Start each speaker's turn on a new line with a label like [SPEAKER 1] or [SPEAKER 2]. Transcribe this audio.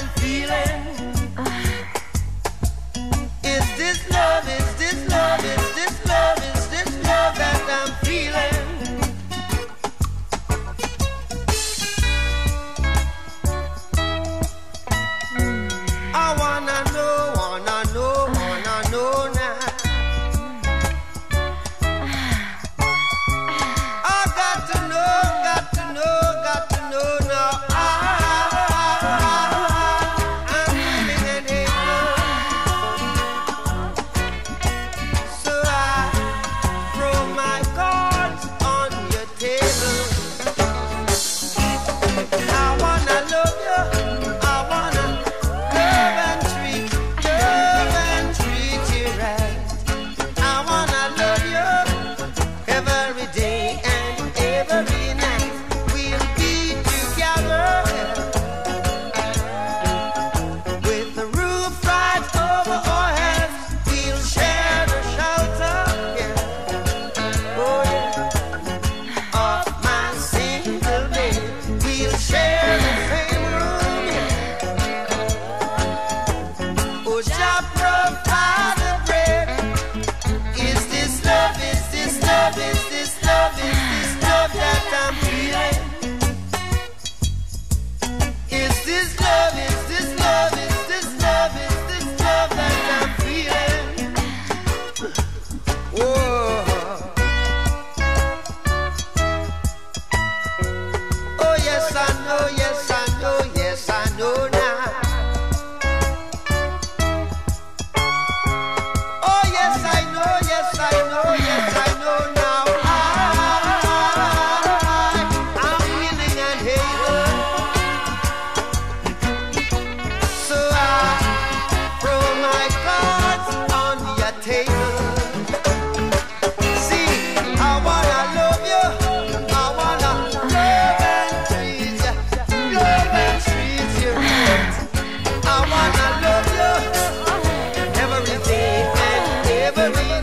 [SPEAKER 1] Shout love is this love is this love that I'm feeling? Is this love, is this love, is this love, is this love that I'm feeling? Whoa. Oh yes, I know you. Remember